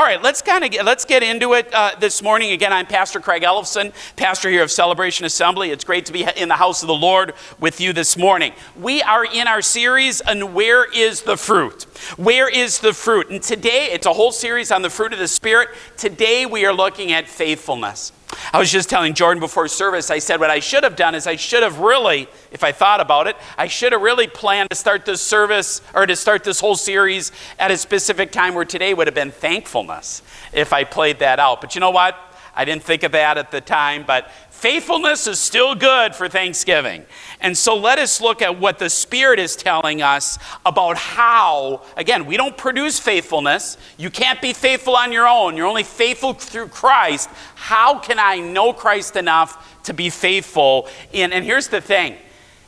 All right, let's kind of get, let's get into it uh, this morning. Again, I'm Pastor Craig Ellefsen, pastor here of Celebration Assembly. It's great to be in the house of the Lord with you this morning. We are in our series and where is the fruit. Where is the fruit? And today, it's a whole series on the fruit of the Spirit. Today, we are looking at faithfulness. I was just telling Jordan before service, I said what I should have done is I should have really, if I thought about it, I should have really planned to start this service or to start this whole series at a specific time where today would have been thankfulness if I played that out. But you know what? I didn't think of that at the time, but faithfulness is still good for Thanksgiving. And so let us look at what the Spirit is telling us about how, again, we don't produce faithfulness. You can't be faithful on your own. You're only faithful through Christ. How can I know Christ enough to be faithful in? And here's the thing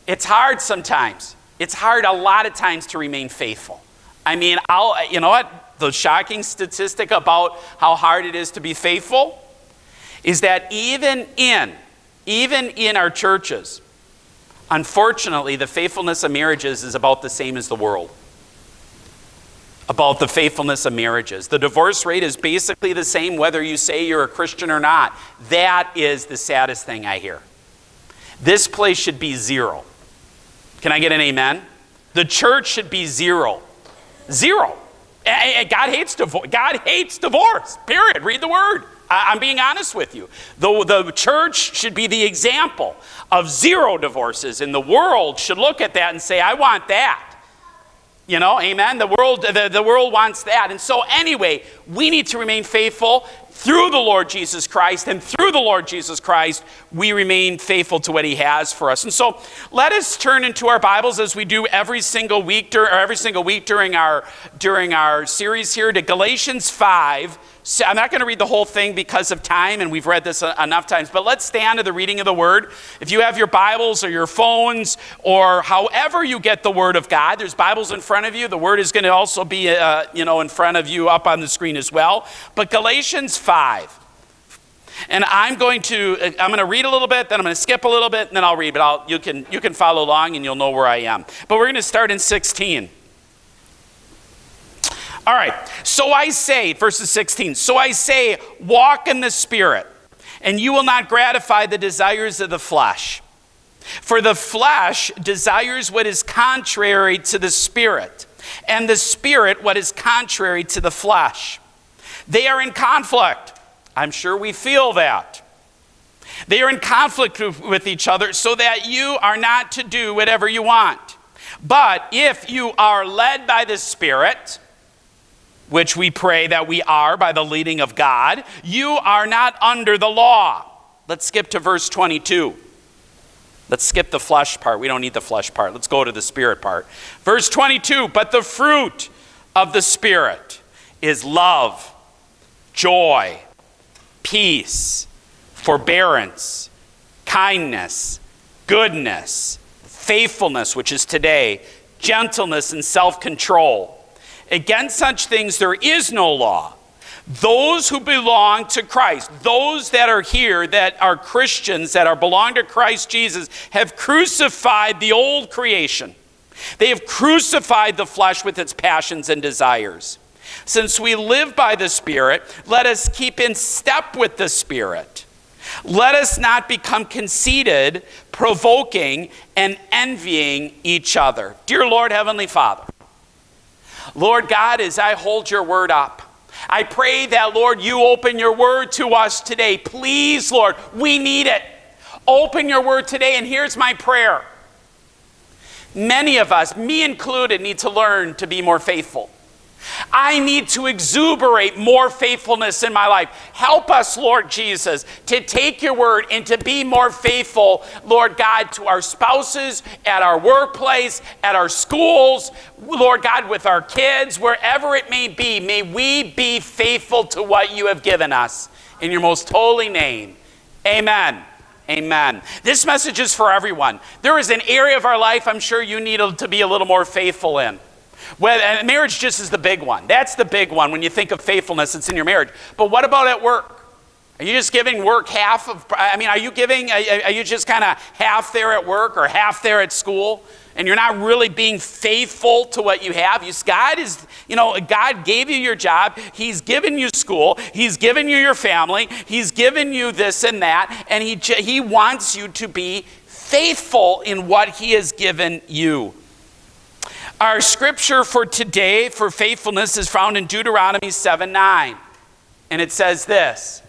it's hard sometimes. It's hard a lot of times to remain faithful. I mean, I'll, you know what? The shocking statistic about how hard it is to be faithful is that even in even in our churches unfortunately the faithfulness of marriages is about the same as the world. About the faithfulness of marriages. The divorce rate is basically the same whether you say you're a christian or not. That is the saddest thing i hear. This place should be zero. Can i get an amen? The church should be zero. Zero. Eh, eh, eh, god hates divorce god hates divorce period. Read the word I, am being honest with you. The, the church should be the example of zero divorces, and the world should look at that and say, I want that. You know, amen? The world, the, the world wants that. And so, anyway, we need to remain faithful through the Lord Jesus Christ, and through the Lord Jesus Christ, we remain faithful to what He has for us. And so, let us turn into our Bibles as we do every single week, or every single week during our during our series here to Galatians five so I'm not going to read the whole thing because of time, and we've read this enough times, but let's stand to the reading of the Word. If you have your Bibles or your phones or however you get the Word of God, there's Bibles in front of you. The Word is going to also be, uh, you know, in front of you up on the screen as well. But Galatians 5. And I'm going to I'm going to read a little bit, then I'm going to skip a little bit, and then I'll read. But I'll, you can you can follow along, and you'll know where I am. But we're going to start in 16. All right, so I say, verses 16, so I say, walk in the Spirit, and you will not gratify the desires of the flesh. For the flesh desires what is contrary to the Spirit, and the Spirit what is contrary to the flesh. They are in conflict. I'm sure we feel that. They are in conflict with each other so that you are not to do whatever you want. But if you are led by the Spirit, which we pray that we are by the leading of God, you are not under the law. Let's skip to verse 22. Let's skip the flesh part. We don't need the flesh part. Let's go to the spirit part. Verse 22 But the fruit of the Spirit is love, joy, peace, forbearance, kindness, goodness, faithfulness, which is today, gentleness, and self control. Against such things there is no law. Those who belong to Christ, those that are here that are Christians that are belong to Christ Jesus, have crucified the old creation. They have crucified the flesh with its passions and desires. Since we live by the Spirit, let us keep in step with the Spirit. Let us not become conceited, provoking, and envying each other. Dear Lord, Heavenly Father, Lord God, as I hold your word up, I pray that, Lord, you open your word to us today. Please, Lord, we need it. Open your word today, and here's my prayer. Many of us, me included, need to learn to be more faithful. I need to exuberate more faithfulness in my life. Help us, Lord Jesus, to take your word and to be more faithful, Lord God, to our spouses, at our workplace, at our schools, Lord God, with our kids, wherever it may be. May we be faithful to what you have given us. In your most holy name, amen. Amen. This message is for everyone. There is an area of our life I'm sure you need to be a little more faithful in. Well, and marriage just is the big one. That's the big one when you think of faithfulness, it's in your marriage. But what about at work? Are you just giving work half of, I mean, are you giving, are you just kind of half there at work or half there at school? and you're not really being faithful to what you have, you, God is, you know, God gave you your job. He's given you school. He's given you your family. He's given you this and that. And he, he wants you to be faithful in what he has given you. Our scripture for today for faithfulness is found in Deuteronomy 7 9. And it says this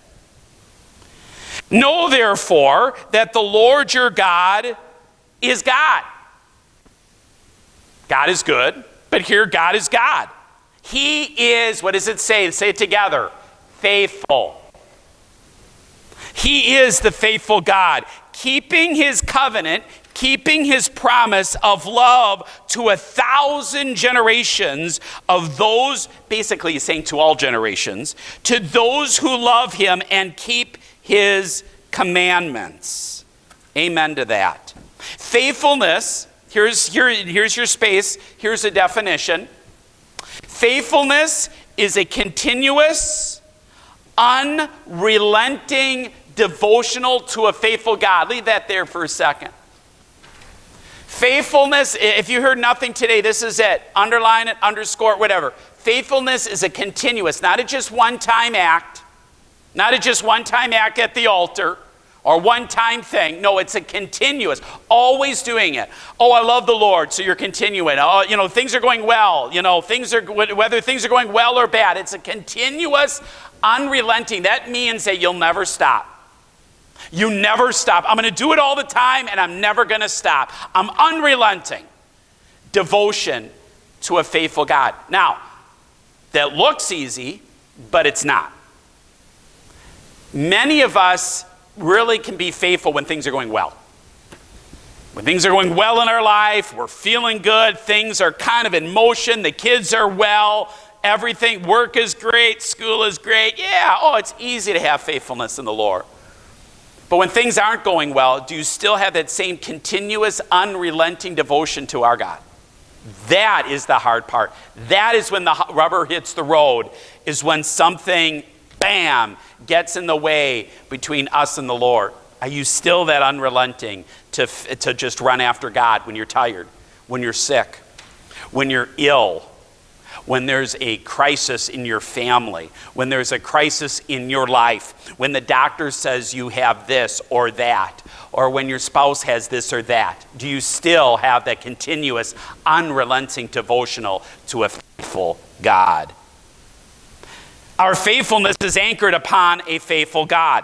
Know therefore that the Lord your God is God. God is good, but here God is God. He is, what does it say? Say it together faithful. He is the faithful God, keeping his covenant, keeping his promise of love to a thousand generations of those, basically, he's saying to all generations, to those who love him and keep his commandments. Amen to that. Faithfulness, here's, here, here's your space, here's a definition. Faithfulness is a continuous, unrelenting devotional to a faithful God. Leave that there for a second. Faithfulness, if you heard nothing today, this is it. Underline it, underscore it, whatever. Faithfulness is a continuous, not a just one time act, not a just one time act at the altar or one time thing. No, it's a continuous, always doing it. Oh, I love the Lord, so you're continuing. Oh, you know, things are going well. You know, things are, whether things are going well or bad, it's a continuous, unrelenting. That means that you'll never stop. You never stop. I'm going to do it all the time and I'm never going to stop. I'm unrelenting. Devotion to a faithful God. Now, that looks easy, but it's not. Many of us really can be faithful when things are going well. When things are going well in our life, we're feeling good, things are kind of in motion, the kids are well, everything, work is great, school is great. Yeah, oh, it's easy to have faithfulness in the Lord. But when things aren't going well, do you still have that same continuous, unrelenting devotion to our God? That is the hard part. That is when the rubber hits the road, is when something, bam, gets in the way between us and the Lord. Are you still that unrelenting to, to just run after God when you're tired, when you're sick, when you're ill, when there's a crisis in your family, when there's a crisis in your life, when the doctor says you have this or that, or when your spouse has this or that? Do you still have that continuous, unrelenting devotional to a faithful God? Our faithfulness is anchored upon a faithful God.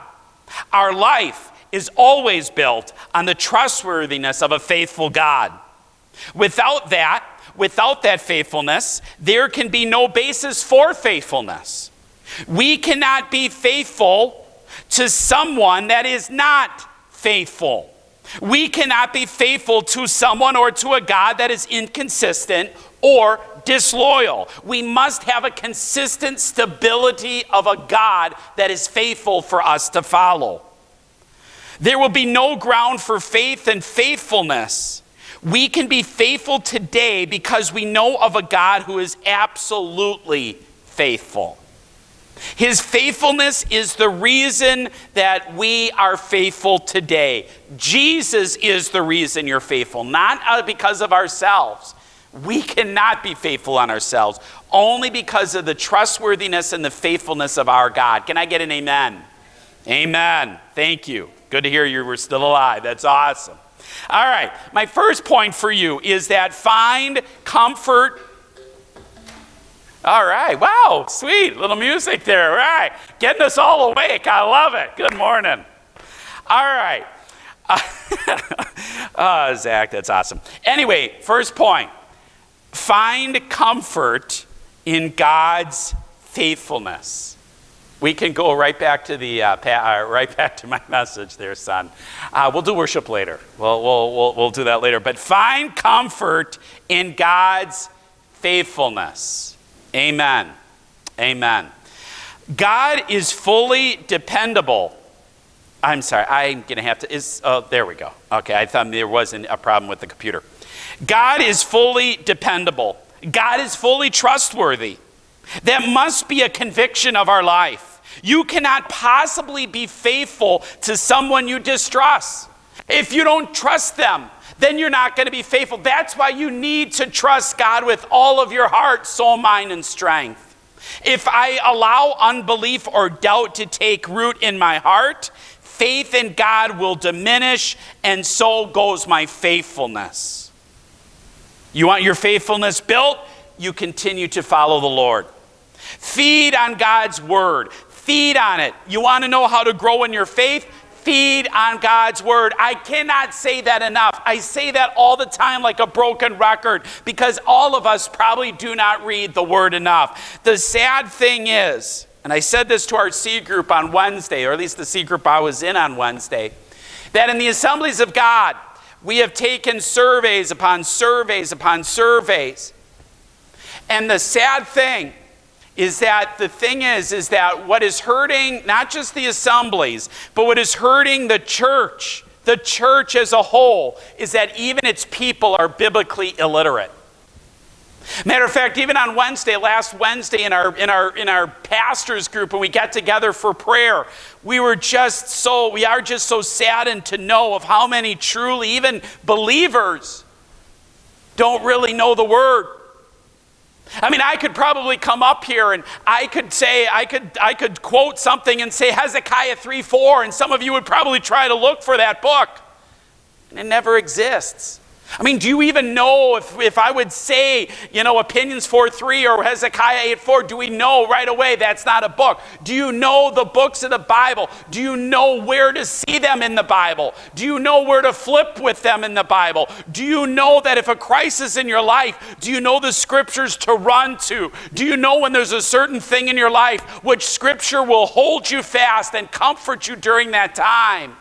Our life is always built on the trustworthiness of a faithful God. Without that, without that faithfulness, there can be no basis for faithfulness. We cannot be faithful to someone that is not faithful. We cannot be faithful to someone or to a God that is inconsistent or disloyal. We must have a consistent stability of a God that is faithful for us to follow. There will be no ground for faith and faithfulness we can be faithful today because we know of a God who is absolutely faithful. His faithfulness is the reason that we are faithful today. Jesus is the reason you're faithful, not uh, because of ourselves. We cannot be faithful on ourselves, only because of the trustworthiness and the faithfulness of our God. Can I get an amen? Amen. Thank you. Good to hear you were still alive. That's awesome. All right, my first point for you is that find comfort. All right, wow, sweet little music there. All right, getting us all awake. I love it. Good morning. All right. oh, Zach, that's awesome. Anyway, first point find comfort in God's faithfulness. We can go right back to the uh, pa- uh, right back to my message there, son. Uh, we'll do worship later. We'll, we'll, we'll, we'll do that later. But find comfort in God's faithfulness. Amen. Amen. God is fully dependable. I'm sorry, I'm to have to. Is, oh, there we go. Okay, I thought there wasn't a problem with the computer. God is fully dependable. God is fully trustworthy. That must be a conviction of our life. You cannot possibly be faithful to someone you distrust. If you don't trust them, then you're not going to be faithful. That's why you need to trust God with all of your heart, soul, mind, and strength. If I allow unbelief or doubt to take root in my heart, faith in God will diminish, and so goes my faithfulness. You want your faithfulness built? You continue to follow the Lord. Feed on God's word. Feed on it. You want to know how to grow in your faith? Feed on God's word. I cannot say that enough. I say that all the time like a broken record because all of us probably do not read the word enough. The sad thing is, and I said this to our C group on Wednesday, or at least the C group I was in on Wednesday, that in the assemblies of God, we have taken surveys upon surveys upon surveys. And the sad thing is that the thing is is that what is hurting not just the assemblies but what is hurting the church the church as a whole is that even its people are biblically illiterate. Matter of fact even on wednesday last wednesday in our in our in our pastors group when we got together for prayer we were just so we are just so saddened to know of how many truly even believers don't really know the word I mean, I could probably come up here and I could say, I could, I could quote something and say Hezekiah 3 4, and some of you would probably try to look for that book. And it never exists. I mean, do you even know if, if I would say, you know, Opinions 4 3 or Hezekiah 8 4, do we know right away that's not a book? Do you know the books of the Bible? Do you know where to see them in the Bible? Do you know where to flip with them in the Bible? Do you know that if a crisis in your life, do you know the scriptures to run to? Do you know when there's a certain thing in your life which scripture will hold you fast and comfort you during that time?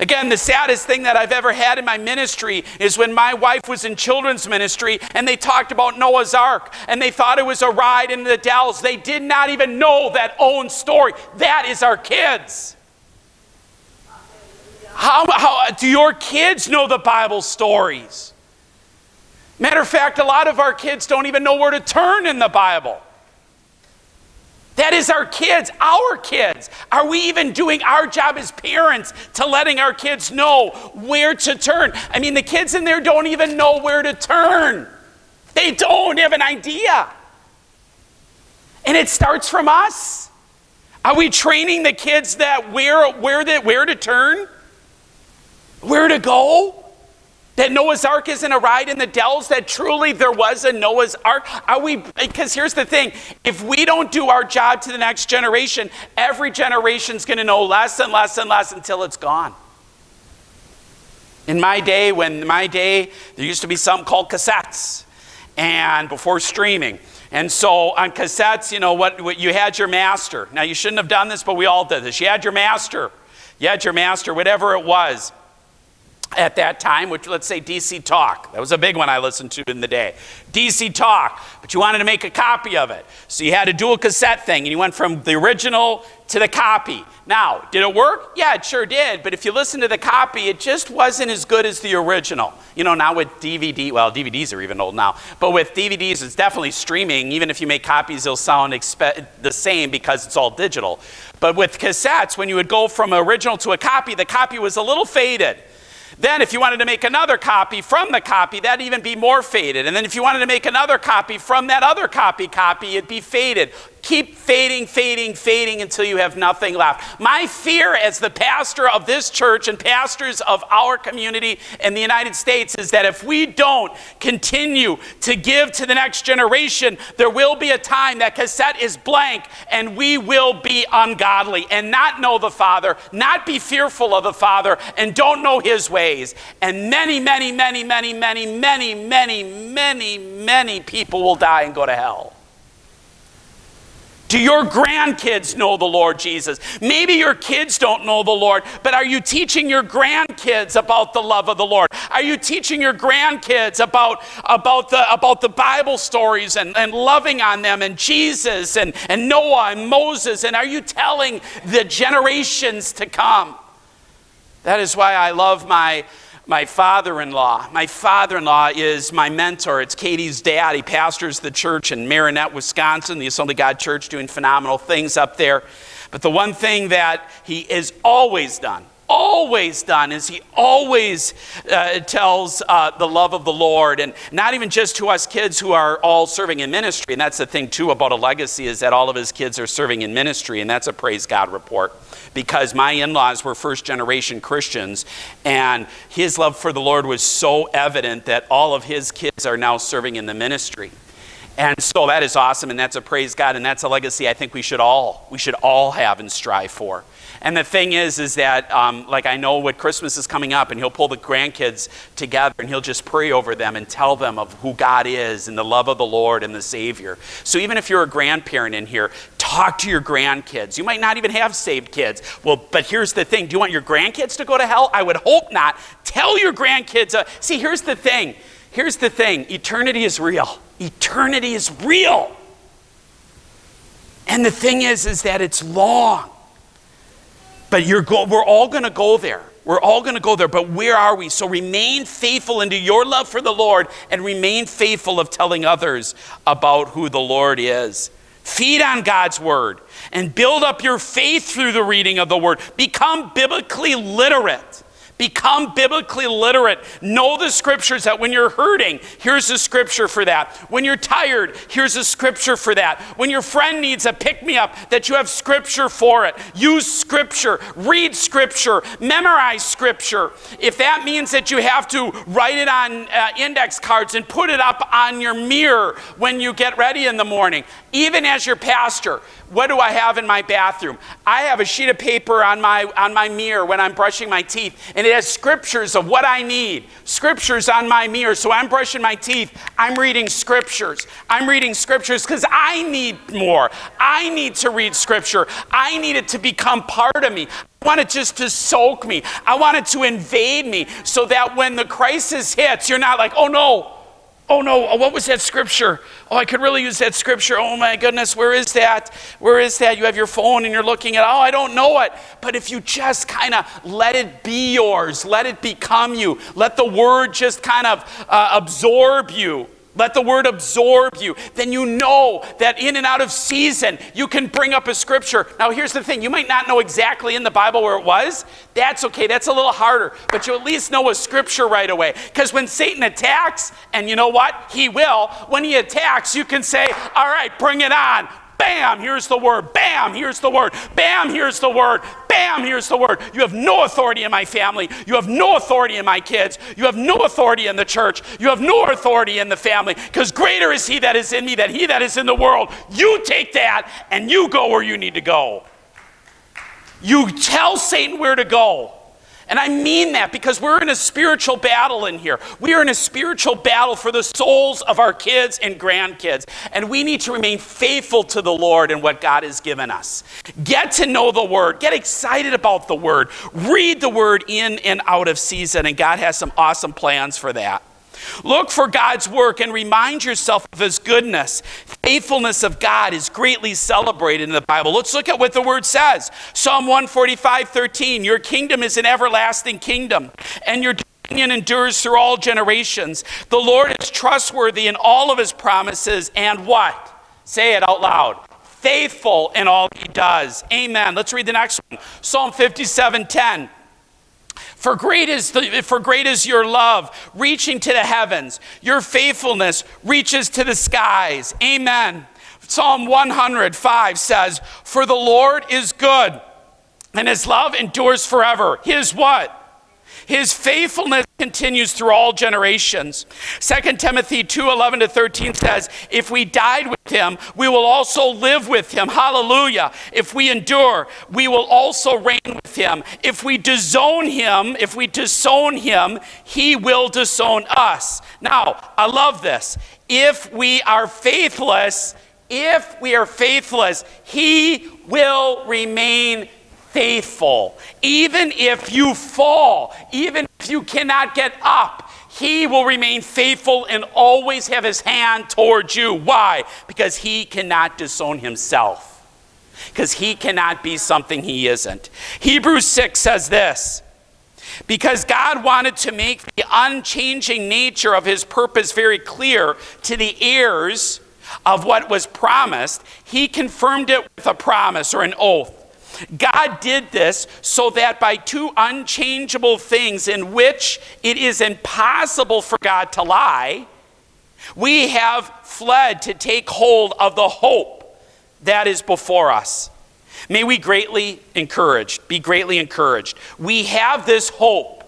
Again, the saddest thing that I've ever had in my ministry is when my wife was in children's ministry and they talked about Noah's Ark and they thought it was a ride in the Dells. They did not even know that own story. That is our kids. How, how do your kids know the Bible stories? Matter of fact, a lot of our kids don't even know where to turn in the Bible. That is our kids, our kids. Are we even doing our job as parents to letting our kids know where to turn? I mean, the kids in there don't even know where to turn, they don't have an idea. And it starts from us. Are we training the kids that where, where, the, where to turn? Where to go? That Noah's Ark isn't a ride in the Dells, that truly there was a Noah's Ark? Are we, because here's the thing if we don't do our job to the next generation, every generation's going to know less and less and less until it's gone. In my day, when my day, there used to be something called cassettes, and before streaming. And so on cassettes, you know, what, what you had your master. Now, you shouldn't have done this, but we all did this. You had your master. You had your master, whatever it was at that time, which let's say DC Talk. That was a big one I listened to in the day. DC Talk, but you wanted to make a copy of it. So you had a dual cassette thing, and you went from the original to the copy. Now, did it work? Yeah, it sure did. But if you listen to the copy, it just wasn't as good as the original. You know, now with DVD, well, DVDs are even old now, but with DVDs, it's definitely streaming. Even if you make copies, they'll sound expe- the same because it's all digital. But with cassettes, when you would go from original to a copy, the copy was a little faded. Then, if you wanted to make another copy from the copy, that'd even be more faded. And then, if you wanted to make another copy from that other copy copy, it'd be faded keep fading, fading, fading until you have nothing left. My fear as the pastor of this church and pastors of our community in the United States is that if we don't continue to give to the next generation, there will be a time that cassette is blank and we will be ungodly and not know the Father, not be fearful of the Father, and don't know his ways. And many, many, many, many, many, many, many, many, many people will die and go to hell. Do your grandkids know the Lord Jesus? Maybe your kids don't know the Lord, but are you teaching your grandkids about the love of the Lord? Are you teaching your grandkids about, about, the, about the Bible stories and, and loving on them and Jesus and, and Noah and Moses? And are you telling the generations to come? That is why I love my my father in law. My father in law is my mentor. It's Katie's dad. He pastors the church in Marinette, Wisconsin, the Assembly God Church, doing phenomenal things up there. But the one thing that he has always done, always done is he always uh, tells uh, the love of the Lord, and not even just to us kids who are all serving in ministry. And that's the thing, too, about a legacy is that all of his kids are serving in ministry, and that's a praise God report. Because my in laws were first generation Christians, and his love for the Lord was so evident that all of his kids are now serving in the ministry. And so that is awesome, and that's a praise God, and that's a legacy I think we should all we should all have and strive for. And the thing is, is that um, like I know what Christmas is coming up, and he'll pull the grandkids together, and he'll just pray over them and tell them of who God is and the love of the Lord and the Savior. So even if you're a grandparent in here, talk to your grandkids. You might not even have saved kids. Well, but here's the thing: Do you want your grandkids to go to hell? I would hope not. Tell your grandkids. Uh, see, here's the thing. Here's the thing. Eternity is real. Eternity is real. And the thing is, is that it's long. But you're go- we're all going to go there. We're all going to go there, but where are we? So remain faithful into your love for the Lord and remain faithful of telling others about who the Lord is. Feed on God's word and build up your faith through the reading of the word. Become biblically literate. Become biblically literate. Know the scriptures that when you're hurting, here's a scripture for that. When you're tired, here's a scripture for that. When your friend needs a pick me up, that you have scripture for it. Use scripture, read scripture, memorize scripture. If that means that you have to write it on uh, index cards and put it up on your mirror when you get ready in the morning, even as your pastor, what do I have in my bathroom? I have a sheet of paper on my, on my mirror when I'm brushing my teeth, and it has scriptures of what I need. Scriptures on my mirror. So I'm brushing my teeth. I'm reading scriptures. I'm reading scriptures because I need more. I need to read scripture. I need it to become part of me. I want it just to soak me. I want it to invade me so that when the crisis hits, you're not like, oh no, Oh no, what was that scripture? Oh, I could really use that scripture. Oh my goodness, where is that? Where is that? You have your phone and you're looking at, oh, I don't know it. But if you just kind of let it be yours, let it become you, let the word just kind of uh, absorb you, let the word absorb you. Then you know that in and out of season, you can bring up a scripture. Now, here's the thing you might not know exactly in the Bible where it was. That's okay. That's a little harder. But you at least know a scripture right away. Because when Satan attacks, and you know what? He will. When he attacks, you can say, All right, bring it on. Bam, here's the word. Bam, here's the word. Bam, here's the word. Bam, here's the word. You have no authority in my family. You have no authority in my kids. You have no authority in the church. You have no authority in the family because greater is he that is in me than he that is in the world. You take that and you go where you need to go. You tell Satan where to go. And I mean that because we're in a spiritual battle in here. We are in a spiritual battle for the souls of our kids and grandkids. And we need to remain faithful to the Lord and what God has given us. Get to know the Word. Get excited about the Word. Read the Word in and out of season. And God has some awesome plans for that. Look for God's work and remind yourself of His goodness. Faithfulness of God is greatly celebrated in the Bible. Let's look at what the word says Psalm 145 13. Your kingdom is an everlasting kingdom, and your dominion endures through all generations. The Lord is trustworthy in all of His promises, and what? Say it out loud faithful in all he does. Amen. Let's read the next one. Psalm 57 10. For great, is the, for great is your love, reaching to the heavens. Your faithfulness reaches to the skies. Amen. Psalm 105 says, For the Lord is good, and his love endures forever. His what? His faithfulness continues through all generations. 2 Timothy 2 11 to 13 says, If we died with him, we will also live with him. Hallelujah. If we endure, we will also reign with him. If we disown him, if we disown him, he will disown us. Now, I love this. If we are faithless, if we are faithless, he will remain faithful. Even if you fall, even if you cannot get up, he will remain faithful and always have his hand towards you. Why? Because he cannot disown himself. Because he cannot be something he isn't. Hebrews 6 says this because God wanted to make the unchanging nature of his purpose very clear to the heirs of what was promised, he confirmed it with a promise or an oath God did this so that by two unchangeable things in which it is impossible for God to lie, we have fled to take hold of the hope that is before us. May we greatly encouraged, be greatly encouraged. We have this hope.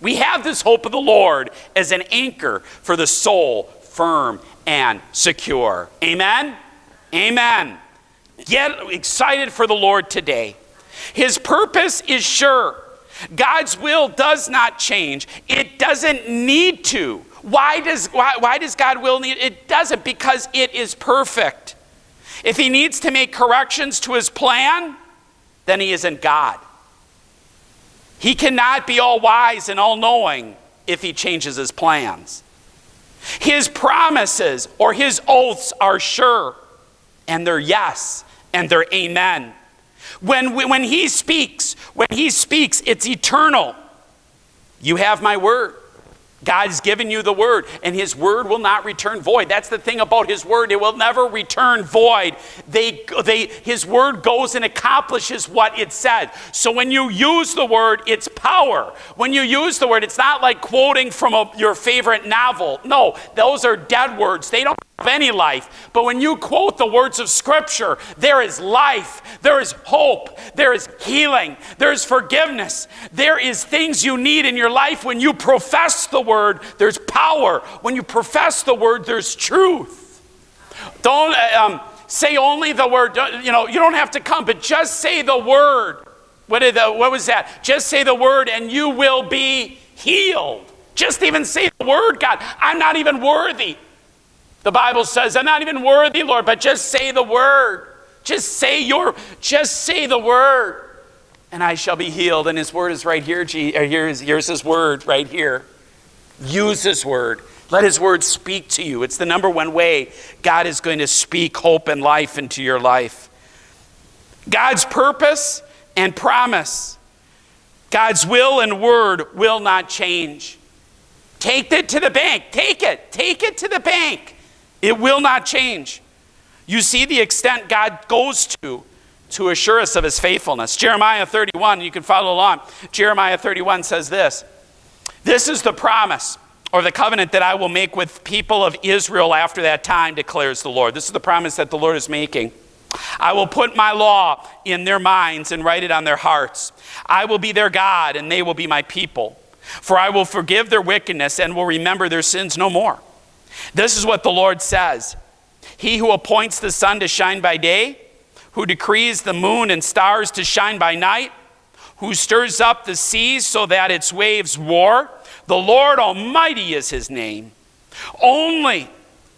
We have this hope of the Lord as an anchor for the soul, firm and secure. Amen? Amen. Get excited for the Lord today. His purpose is sure. God's will does not change. It doesn't need to. Why does, why, why does God will need it? doesn't because it is perfect. If he needs to make corrections to his plan, then he isn't God. He cannot be all wise and all knowing if he changes his plans. His promises or his oaths are sure, and they're yes, and they're amen. When, when he speaks, when he speaks, it's eternal. You have my word. God's given you the word, and his word will not return void. That's the thing about his word. It will never return void. They, they, his word goes and accomplishes what it said. So when you use the word, it's power. When you use the word, it's not like quoting from a, your favorite novel. No, those are dead words. They don't any life. But when you quote the words of Scripture, there is life, there is hope, there is healing, there is forgiveness, there is things you need in your life when you profess the word, there's power. When you profess the word, there's truth. Don't um, say only the word, you know, you don't have to come, but just say the word. What, the, what was that? Just say the word and you will be healed. Just even say the word, God. I'm not even worthy. The Bible says, I'm not even worthy, Lord, but just say the word. Just say your, just say the word, and I shall be healed. And his word is right here. Uh, here's, here's his word right here. Use his word. Let his word speak to you. It's the number one way God is going to speak hope and life into your life. God's purpose and promise, God's will and word will not change. Take it to the bank. Take it. Take it to the bank. It will not change. You see the extent God goes to to assure us of his faithfulness. Jeremiah 31, you can follow along. Jeremiah 31 says this This is the promise or the covenant that I will make with people of Israel after that time, declares the Lord. This is the promise that the Lord is making. I will put my law in their minds and write it on their hearts. I will be their God, and they will be my people. For I will forgive their wickedness and will remember their sins no more. This is what the Lord says He who appoints the sun to shine by day, who decrees the moon and stars to shine by night, who stirs up the seas so that its waves roar, the Lord Almighty is his name. Only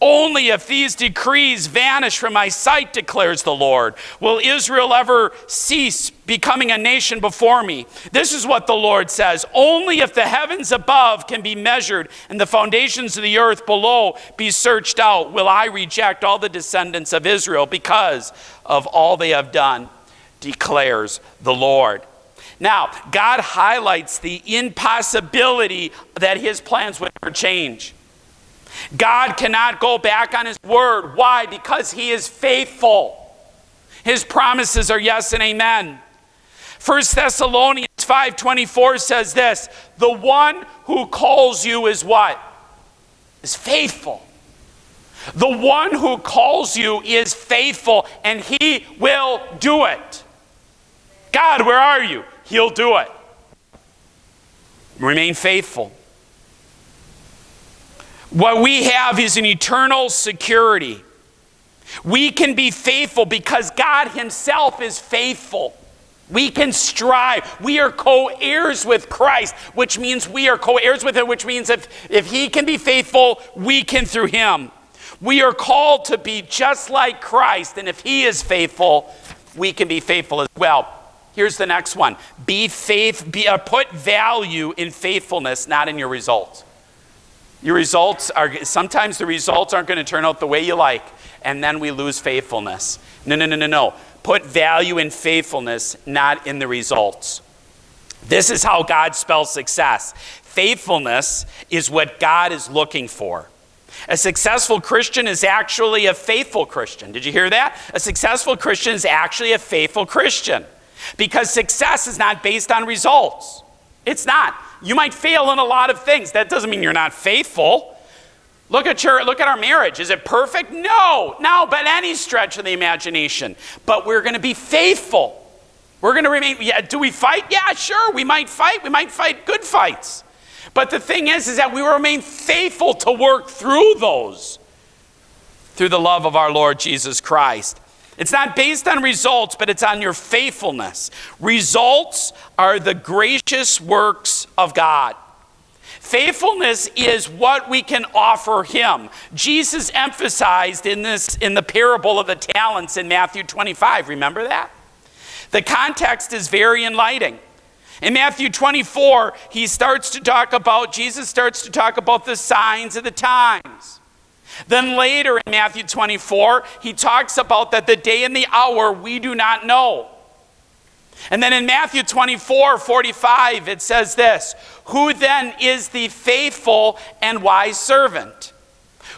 only if these decrees vanish from my sight, declares the Lord, will Israel ever cease becoming a nation before me. This is what the Lord says Only if the heavens above can be measured and the foundations of the earth below be searched out, will I reject all the descendants of Israel because of all they have done, declares the Lord. Now, God highlights the impossibility that his plans would ever change. God cannot go back on his word. Why? Because he is faithful. His promises are yes and amen. 1 Thessalonians 5:24 says this, "The one who calls you is what? Is faithful. The one who calls you is faithful and he will do it. God, where are you? He'll do it. Remain faithful. What we have is an eternal security. We can be faithful because God Himself is faithful. We can strive. We are co heirs with Christ, which means we are co heirs with Him, which means if, if He can be faithful, we can through Him. We are called to be just like Christ, and if He is faithful, we can be faithful as well. Here's the next one be faith, be, uh, put value in faithfulness, not in your results. Your results are, sometimes the results aren't going to turn out the way you like, and then we lose faithfulness. No, no, no, no, no. Put value in faithfulness, not in the results. This is how God spells success. Faithfulness is what God is looking for. A successful Christian is actually a faithful Christian. Did you hear that? A successful Christian is actually a faithful Christian. Because success is not based on results. It's not. You might fail in a lot of things. That doesn't mean you're not faithful. Look at your look at our marriage. Is it perfect? No, no, but any stretch of the imagination. But we're going to be faithful. We're going to remain. Yeah, do we fight? Yeah, sure. We might fight. We might fight good fights. But the thing is, is that we remain faithful to work through those through the love of our Lord Jesus Christ. It's not based on results, but it's on your faithfulness. Results are the gracious works of God. Faithfulness is what we can offer him. Jesus emphasized in this in the parable of the talents in Matthew 25. Remember that? The context is very enlightening. In Matthew 24, he starts to talk about Jesus starts to talk about the signs of the times. Then later in Matthew 24, he talks about that the day and the hour we do not know. And then in Matthew 24, 45, it says this Who then is the faithful and wise servant,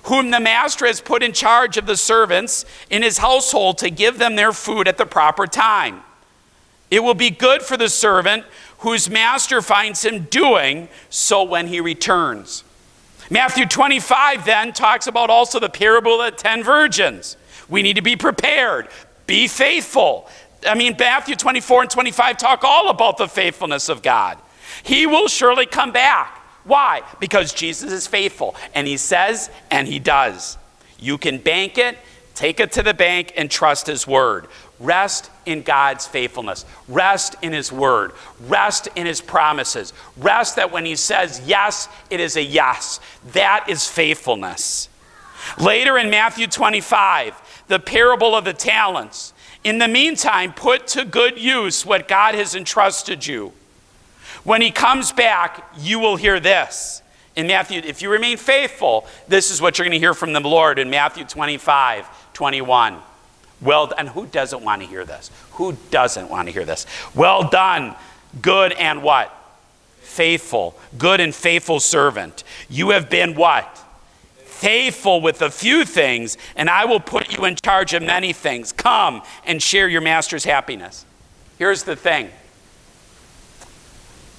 whom the master has put in charge of the servants in his household to give them their food at the proper time? It will be good for the servant whose master finds him doing so when he returns. Matthew 25 then talks about also the parable of the ten virgins. We need to be prepared, be faithful. I mean, Matthew 24 and 25 talk all about the faithfulness of God. He will surely come back. Why? Because Jesus is faithful, and He says, and He does. You can bank it, take it to the bank, and trust His word. Rest in God's faithfulness. Rest in His word. Rest in His promises. Rest that when He says yes, it is a yes. That is faithfulness. Later in Matthew 25, the parable of the talents. In the meantime, put to good use what God has entrusted you. When He comes back, you will hear this. In Matthew, if you remain faithful, this is what you're going to hear from the Lord in Matthew 25, 21. Well, and who doesn't want to hear this? Who doesn't want to hear this? Well done, good and what? Faithful, good and faithful servant. You have been what? Faithful with a few things, and I will put you in charge of many things. Come and share your master's happiness. Here's the thing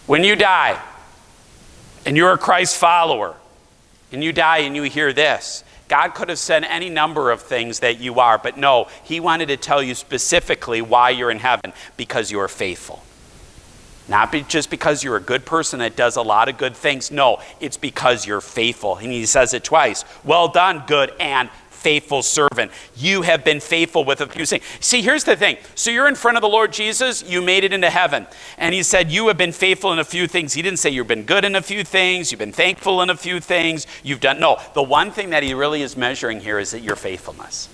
when you die, and you're a Christ follower, and you die and you hear this, God could have said any number of things that you are, but no, He wanted to tell you specifically why you're in heaven because you are faithful. Not be, just because you're a good person that does a lot of good things. No, it's because you're faithful. And He says it twice. Well done, good and faithful servant. You have been faithful with a few things. See, here's the thing. So you're in front of the Lord Jesus, you made it into heaven. And he said, You have been faithful in a few things. He didn't say you've been good in a few things, you've been thankful in a few things, you've done. No, the one thing that he really is measuring here is that your faithfulness.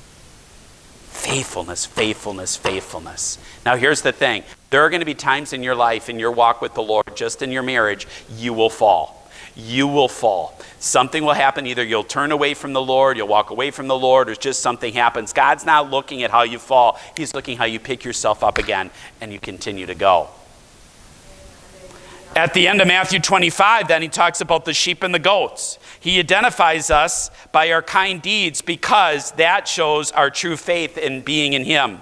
Faithfulness, faithfulness, faithfulness. Now, here's the thing there are going to be times in your life, in your walk with the Lord, just in your marriage, you will fall you will fall. Something will happen. Either you'll turn away from the Lord, you'll walk away from the Lord, or just something happens. God's not looking at how you fall, He's looking how you pick yourself up again and you continue to go. At the end of Matthew 25, then he talks about the sheep and the goats. He identifies us by our kind deeds because that shows our true faith in being in Him.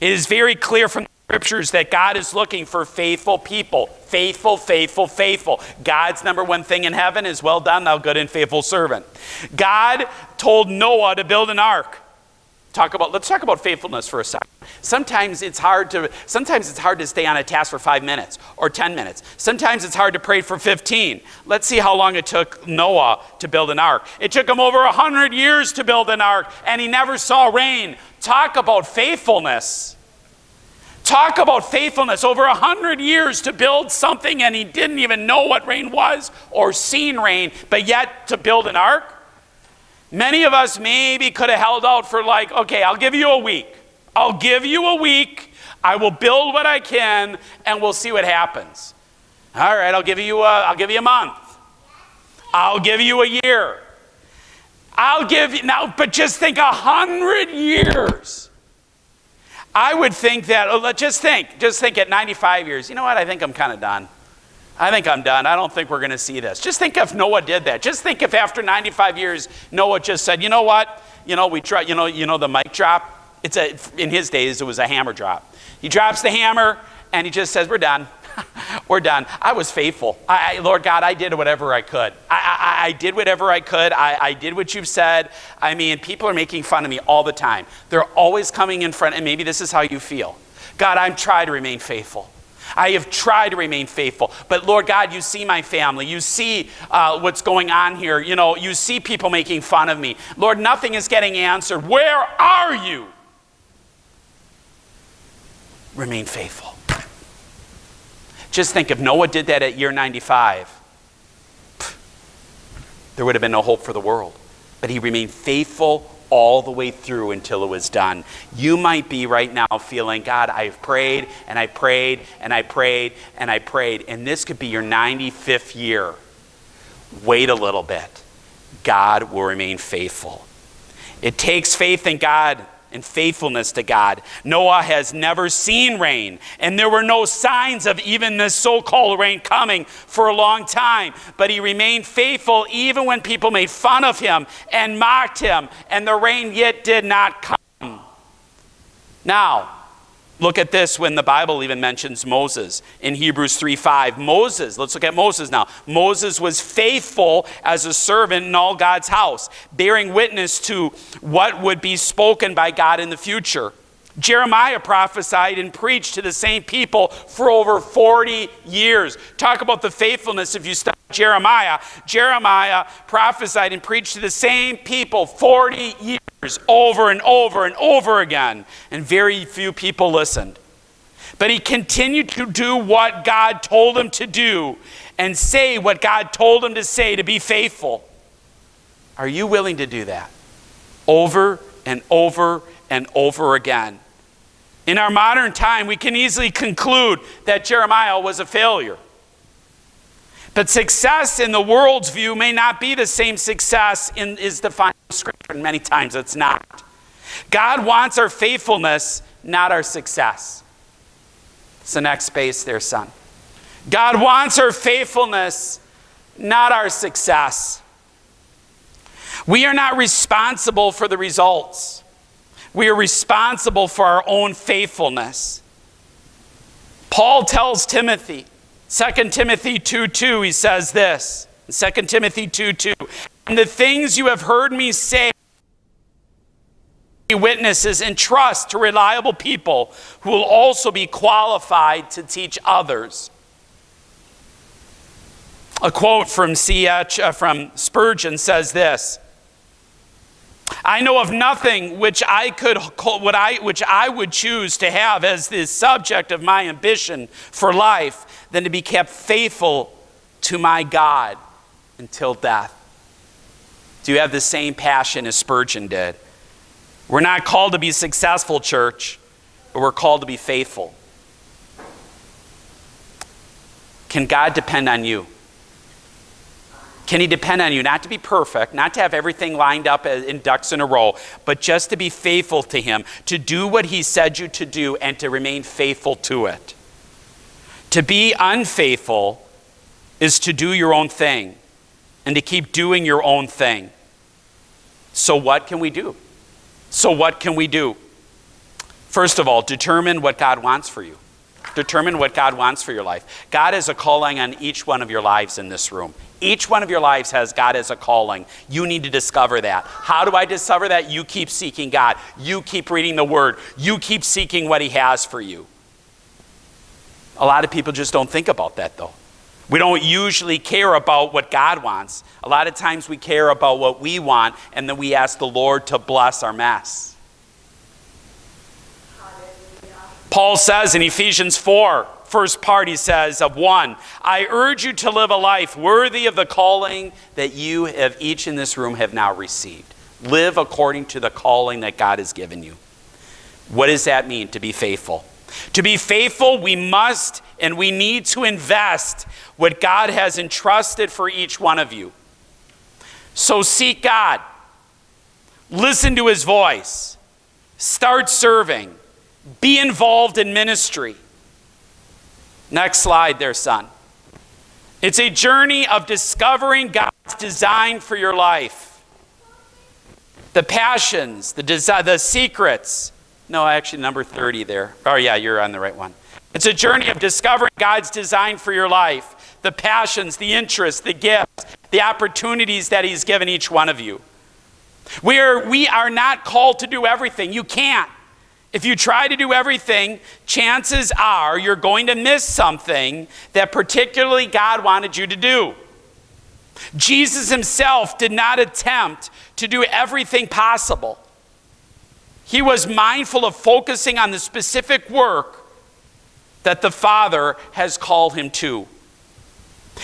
It is very clear from scriptures that God is looking for faithful people. Faithful, faithful, faithful. God's number one thing in heaven is well done, thou good and faithful servant. God told Noah to build an ark. Talk about let's talk about faithfulness for a second. Sometimes it's hard to sometimes it's hard to stay on a task for 5 minutes or 10 minutes. Sometimes it's hard to pray for 15. Let's see how long it took Noah to build an ark. It took him over a 100 years to build an ark and he never saw rain. Talk about faithfulness. Talk about faithfulness. Over a hundred years to build something, and he didn't even know what rain was or seen rain, but yet to build an ark. Many of us maybe could have held out for, like, okay, I'll give you a week. I'll give you a week. I will build what I can, and we'll see what happens. All right, I'll give you a, I'll give you a month. I'll give you a year. I'll give you now, but just think a hundred years. I would think that, oh, just think, just think at 95 years, you know what, I think I'm kind of done. I think I'm done. I don't think we're going to see this. Just think if Noah did that. Just think if after 95 years, Noah just said, you know what, you know, we try, you know, you know the mic drop? It's a, in his days, it was a hammer drop. He drops the hammer, and he just says, We're done. We're done. I was faithful. I, I, Lord God, I did whatever I could. I, I, did whatever I could. I, did what you've said. I mean, people are making fun of me all the time. They're always coming in front, and maybe this is how you feel. God, I'm trying to remain faithful. I have tried to remain faithful. But Lord God, you see my family. You see uh, what's going on here. You know, you see people making fun of me. Lord, nothing is getting answered. Where are you? Remain faithful. Just think if Noah did that at year 95, there would have been no hope for the world. But he remained faithful all the way through until it was done. You might be right now feeling, God, I've prayed and I prayed and I prayed and I prayed, and this could be your 95th year. Wait a little bit. God will remain faithful. It takes faith in God and faithfulness to God. Noah has never seen rain, and there were no signs of even this so called rain coming for a long time. But he remained faithful even when people made fun of him and mocked him, and the rain yet did not come. Now, Look at this when the Bible even mentions Moses in Hebrews 3 5. Moses, let's look at Moses now. Moses was faithful as a servant in all God's house, bearing witness to what would be spoken by God in the future. Jeremiah prophesied and preached to the same people for over 40 years. Talk about the faithfulness if you study Jeremiah. Jeremiah prophesied and preached to the same people 40 years over and over and over again, and very few people listened. But he continued to do what God told him to do and say what God told him to say to be faithful. Are you willing to do that? Over and over and over again. In our modern time, we can easily conclude that Jeremiah was a failure. But success in the world's view may not be the same success in, is defined in Scripture, and many times it's not. God wants our faithfulness, not our success. It's the next space there, son. God wants our faithfulness, not our success. We are not responsible for the results. We are responsible for our own faithfulness. Paul tells Timothy, 2 Timothy 2 2, he says this. 2 Timothy 2 2. And the things you have heard me say, witnesses and trust to reliable people who will also be qualified to teach others. A quote from, C.H., uh, from Spurgeon says this I know of nothing which I could what I which I would choose to have as the subject of my ambition for life than to be kept faithful to my God until death. Do you have the same passion as Spurgeon did? We're not called to be successful, church, but we're called to be faithful. Can God depend on you? Can he depend on you not to be perfect, not to have everything lined up in ducks in a row, but just to be faithful to him, to do what he said you to do, and to remain faithful to it? To be unfaithful is to do your own thing and to keep doing your own thing. So, what can we do? So, what can we do? First of all, determine what God wants for you. Determine what God wants for your life. God has a calling on each one of your lives in this room. Each one of your lives has God as a calling. You need to discover that. How do I discover that? You keep seeking God. You keep reading the Word. You keep seeking what He has for you. A lot of people just don't think about that, though. We don't usually care about what God wants. A lot of times we care about what we want, and then we ask the Lord to bless our mess. Paul says in Ephesians 4, first part, he says, of 1, I urge you to live a life worthy of the calling that you have each in this room have now received. Live according to the calling that God has given you. What does that mean to be faithful? To be faithful, we must and we need to invest what God has entrusted for each one of you. So seek God, listen to his voice, start serving be involved in ministry. Next slide there, son. It's a journey of discovering God's design for your life. The passions, the, desi- the secrets. No, actually, number 30 there. Oh, yeah, you're on the right one. It's a journey of discovering God's design for your life, the passions, the interests, the gifts, the opportunities that He's given each one of you. We are, we are not called to do everything. You can't. If you try to do everything, chances are you're going to miss something that particularly God wanted you to do. Jesus himself did not attempt to do everything possible. He was mindful of focusing on the specific work that the Father has called him to.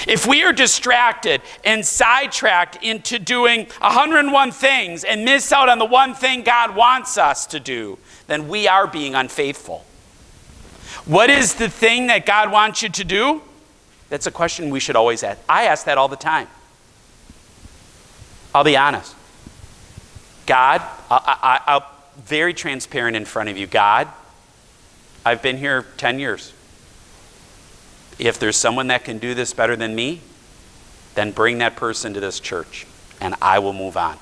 If we are distracted and sidetracked into doing 101 things and miss out on the one thing God wants us to do, then we are being unfaithful. What is the thing that God wants you to do? That's a question we should always ask. I ask that all the time. I'll be honest. God, I, I, I'm very transparent in front of you. God, I've been here 10 years. If there's someone that can do this better than me, then bring that person to this church and I will move on.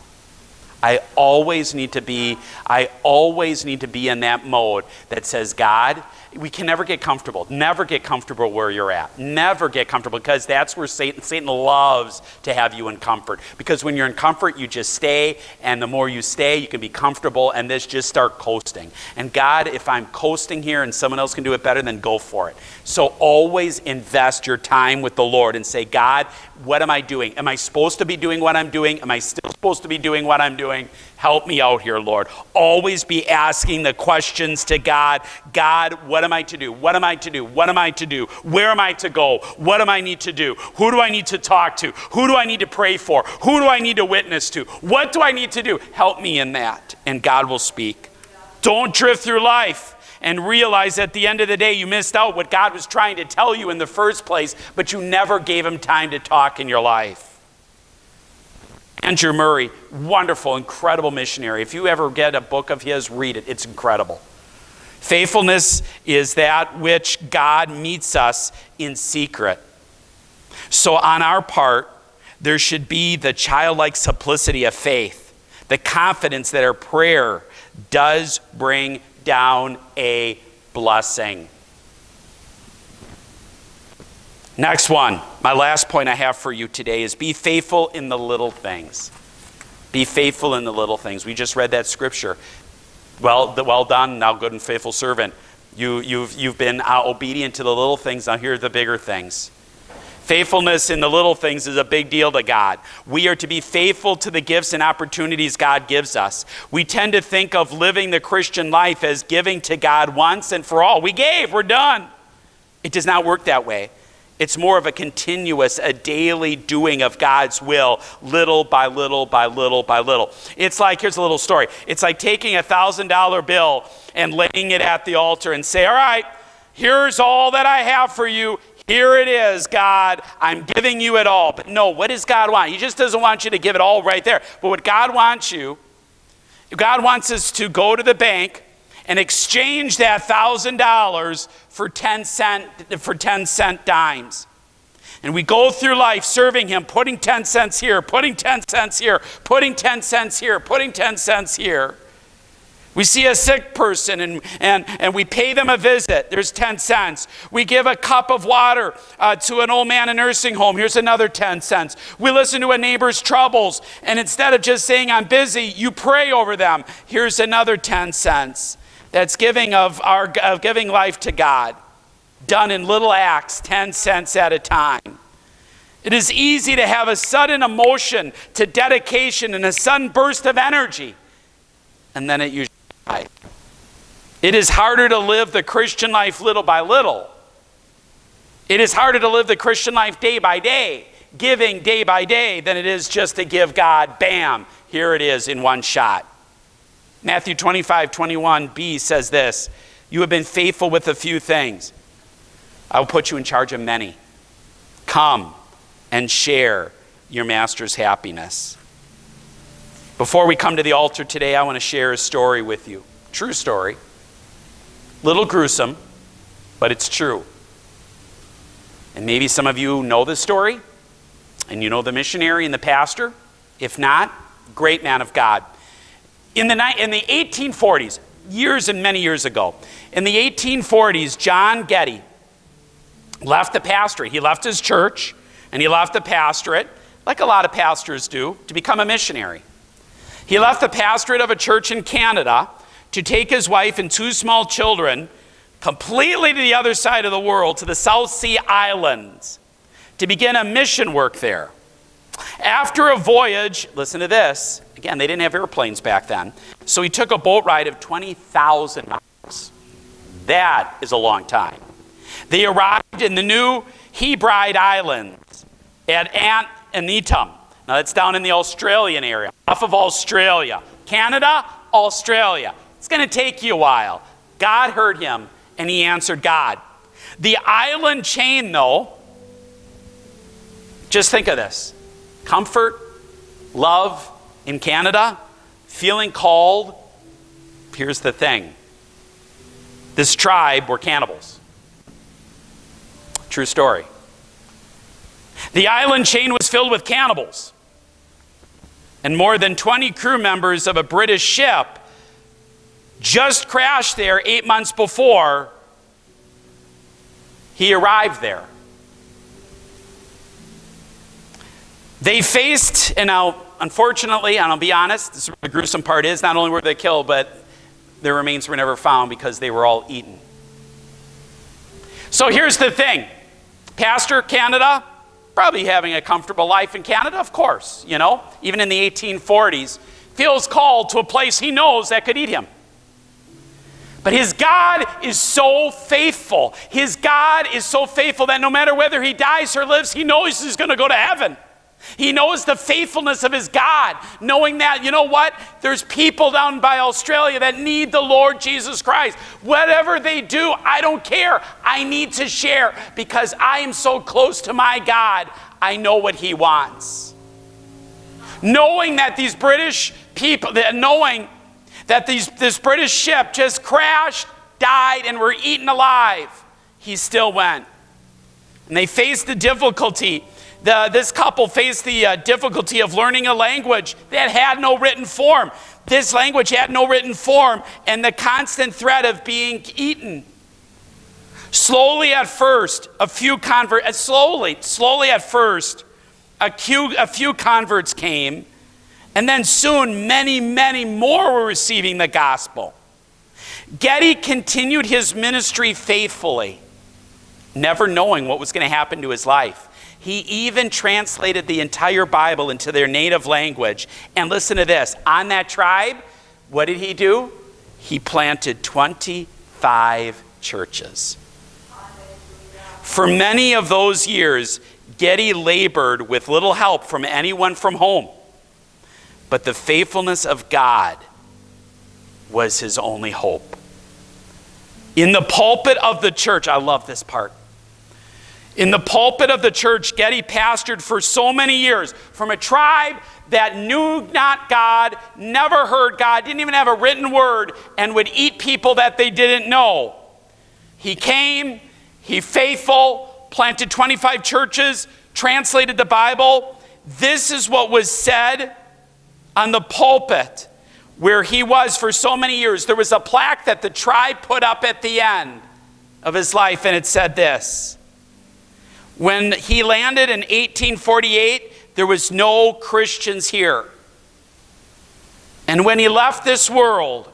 I always need to be I always need to be in that mode that says God, we can never get comfortable. Never get comfortable where you're at. Never get comfortable because that's where Satan Satan loves to have you in comfort. Because when you're in comfort, you just stay, and the more you stay, you can be comfortable, and this just start coasting. And God, if I'm coasting here and someone else can do it better, then go for it. So always invest your time with the Lord and say, God, what am I doing? Am I supposed to be doing what I'm doing? Am I still supposed to be doing what I'm doing? Help me out here, Lord. Always be asking the questions to God God, what am I to do? What am I to do? What am I to do? Where am I to go? What do I need to do? Who do I need to talk to? Who do I need to pray for? Who do I need to witness to? What do I need to do? Help me in that, and God will speak. Don't drift through life and realize at the end of the day you missed out what God was trying to tell you in the first place, but you never gave Him time to talk in your life. Andrew Murray, wonderful, incredible missionary. If you ever get a book of his, read it. It's incredible. Faithfulness is that which God meets us in secret. So, on our part, there should be the childlike simplicity of faith, the confidence that our prayer does bring down a blessing. Next one, my last point I have for you today is be faithful in the little things. Be faithful in the little things. We just read that scripture. Well, well done, now good and faithful servant. You, you've, you've been uh, obedient to the little things, now here are the bigger things. Faithfulness in the little things is a big deal to God. We are to be faithful to the gifts and opportunities God gives us. We tend to think of living the Christian life as giving to God once and for all. We gave, we're done. It does not work that way. It's more of a continuous, a daily doing of God's will, little by little by little by little. It's like, here's a little story. It's like taking a $1,000 bill and laying it at the altar and say, All right, here's all that I have for you. Here it is, God. I'm giving you it all. But no, what does God want? He just doesn't want you to give it all right there. But what God wants you, God wants us to go to the bank and exchange that $1,000 for 10 cent for 10 cent dimes. And we go through life serving him, putting 10 cents here, putting 10 cents here, putting 10 cents here, putting 10 cents here. We see a sick person and, and, and we pay them a visit. There's 10 cents. We give a cup of water uh, to an old man in a nursing home. Here's another 10 cents. We listen to a neighbor's troubles. And instead of just saying, I'm busy, you pray over them. Here's another 10 cents that's giving of our of giving life to God, done in little acts, 10 cents at a time. It is easy to have a sudden emotion to dedication and a sudden burst of energy, and then it usually dies. It is harder to live the Christian life little by little. It is harder to live the Christian life day by day, giving day by day, than it is just to give God, bam, here it is in one shot. Matthew 25, 21b says this You have been faithful with a few things. I will put you in charge of many. Come and share your master's happiness. Before we come to the altar today, I want to share a story with you. True story. Little gruesome, but it's true. And maybe some of you know this story, and you know the missionary and the pastor. If not, great man of God. In the, in the 1840s, years and many years ago. In the 1840s, John Geddie left the pastorate. He left his church and he left the pastorate, like a lot of pastors do, to become a missionary. He left the pastorate of a church in Canada to take his wife and two small children completely to the other side of the world, to the South Sea Islands, to begin a mission work there. After a voyage, listen to this. Again, they didn't have airplanes back then. So he took a boat ride of 20,000 miles. That is a long time. They arrived in the new Hebride Islands at Ant Aneityum. Now that's down in the Australian area, off of Australia. Canada, Australia. It's going to take you a while. God heard him and he answered God. The island chain, though, just think of this comfort, love in Canada, feeling called. Here's the thing this tribe were cannibals. True story. The island chain was filled with cannibals. And more than 20 crew members of a British ship just crashed there eight months before he arrived there. They faced, and now, unfortunately, and I'll be honest, this is the gruesome part is not only were they killed, but their remains were never found because they were all eaten. So here's the thing Pastor Canada, probably having a comfortable life in Canada, of course, you know, even in the 1840s, feels called to a place he knows that could eat him. But his God is so faithful. His God is so faithful that no matter whether he dies or lives, he knows he's going to go to heaven. He knows the faithfulness of his God, knowing that, you know what? There's people down by Australia that need the Lord Jesus Christ. Whatever they do, I don't care. I need to share because I am so close to my God. I know what he wants. Knowing that these British people, knowing that these, this British ship just crashed, died, and were eaten alive. He still went. And they faced the difficulty. The, this couple faced the uh, difficulty of learning a language that had no written form. This language had no written form, and the constant threat of being eaten. Slowly at first, a few converts, uh, slowly, slowly at first, a few, a few converts came and then soon, many, many more were receiving the gospel. Geddie continued his ministry faithfully, never knowing what was going to happen to his life. He even translated the entire Bible into their native language. And listen to this on that tribe, what did he do? He planted 25 churches. For many of those years, Geddie labored with little help from anyone from home. But the faithfulness of God was his only hope. In the pulpit of the church, I love this part. In the pulpit of the church, Geddie pastored for so many years from a tribe that knew not God, never heard God, didn't even have a written word, and would eat people that they didn't know. He came, he faithful, planted 25 churches, translated the Bible. This is what was said on the pulpit where he was for so many years, there was a plaque that the tribe put up at the end of his life, and it said this When he landed in 1848, there was no Christians here. And when he left this world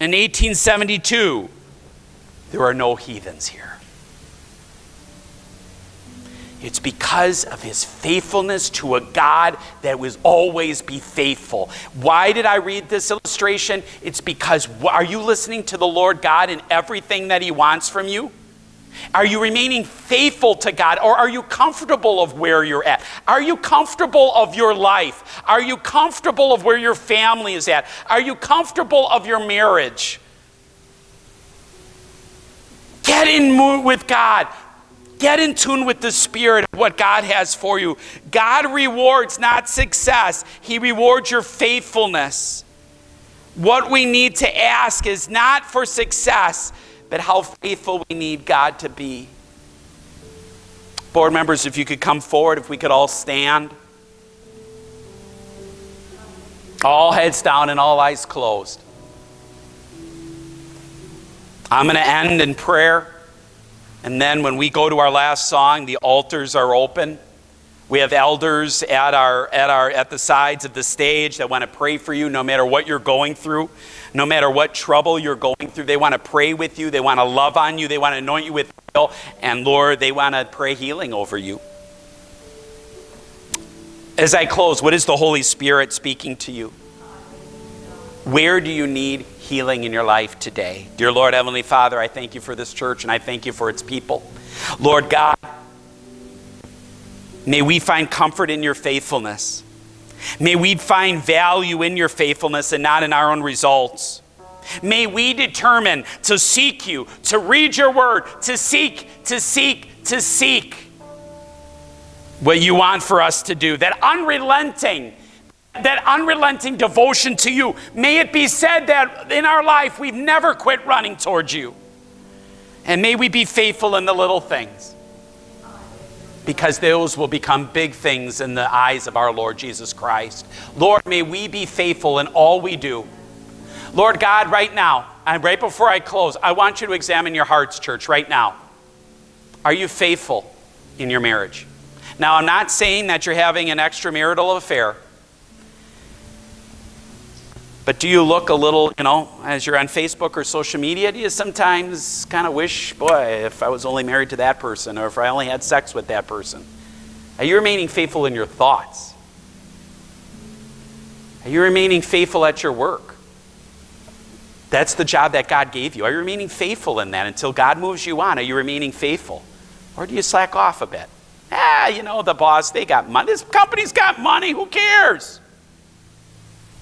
in 1872, there are no heathens here. It's because of his faithfulness to a God that will always be faithful. Why did I read this illustration? It's because are you listening to the Lord God in everything that he wants from you? Are you remaining faithful to God or are you comfortable of where you're at? Are you comfortable of your life? Are you comfortable of where your family is at? Are you comfortable of your marriage? Get in with God. Get in tune with the Spirit of what God has for you. God rewards not success, He rewards your faithfulness. What we need to ask is not for success, but how faithful we need God to be. Board members, if you could come forward, if we could all stand. All heads down and all eyes closed. I'm going to end in prayer. And then when we go to our last song, the altars are open. We have elders at, our, at, our, at the sides of the stage that want to pray for you no matter what you're going through, no matter what trouble you're going through. They want to pray with you, they want to love on you, they want to anoint you with oil, and Lord, they want to pray healing over you. As I close, what is the Holy Spirit speaking to you? Where do you need healing in your life today? Dear Lord, Heavenly Father, I thank you for this church and I thank you for its people. Lord God, May we find comfort in your faithfulness. May we find value in your faithfulness and not in our own results. May we determine to seek you, to read your word, to seek, to seek, to seek what you want for us to do. That unrelenting, that unrelenting devotion to you. May it be said that in our life we've never quit running towards you. And may we be faithful in the little things because those will become big things in the eyes of our Lord Jesus Christ. Lord, may we be faithful in all we do. Lord God, right now, and right before I close, I want you to examine your hearts, church, right now. Are you faithful in your marriage? Now, I'm not saying that you're having an extramarital affair. But do you look a little, you know, as you're on Facebook or social media, do you sometimes kind of wish, boy, if I was only married to that person or if I only had sex with that person? Are you remaining faithful in your thoughts? Are you remaining faithful at your work? That's the job that God gave you. Are you remaining faithful in that until God moves you on? Are you remaining faithful? Or do you slack off a bit? Ah, you know, the boss, they got money. This company's got money. Who cares?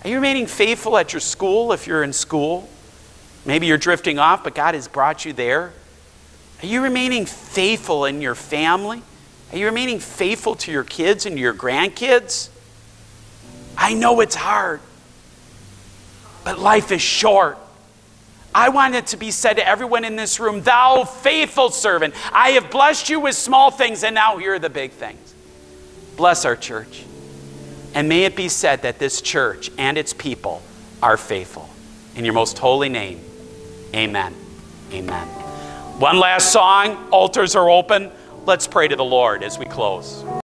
Are you remaining faithful at your school if you're in school? Maybe you're drifting off, but God has brought you there. Are you remaining faithful in your family? Are you remaining faithful to your kids and your grandkids? I know it's hard, but life is short. I want it to be said to everyone in this room, Thou faithful servant, I have blessed you with small things, and now here are the big things. Bless our church. And may it be said that this church and its people are faithful. In your most holy name, amen. Amen. One last song. Altars are open. Let's pray to the Lord as we close.